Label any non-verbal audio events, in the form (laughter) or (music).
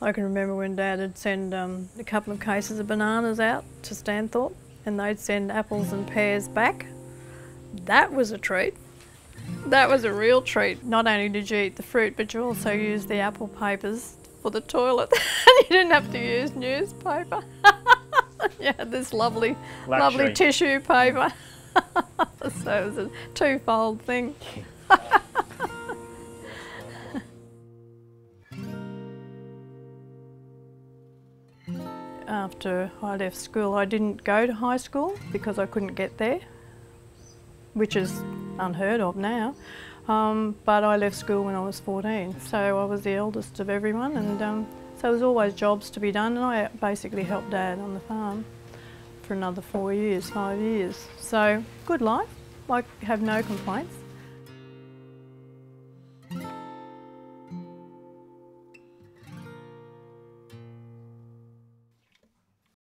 I can remember when Dad would send um, a couple of cases of bananas out to Stanthorpe and they'd send apples and pears back. That was a treat. That was a real treat. Not only did you eat the fruit, but you also used the apple papers for the toilet. (laughs) you didn't have to use newspaper. (laughs) you had this lovely, Luxury. lovely tissue paper. (laughs) so it was a twofold thing. After I left school, I didn't go to high school because I couldn't get there, which is unheard of now. Um, but I left school when I was 14, so I was the eldest of everyone, and um, so there was always jobs to be done, and I basically helped Dad on the farm for another four years, five years. So good life. I have no complaints.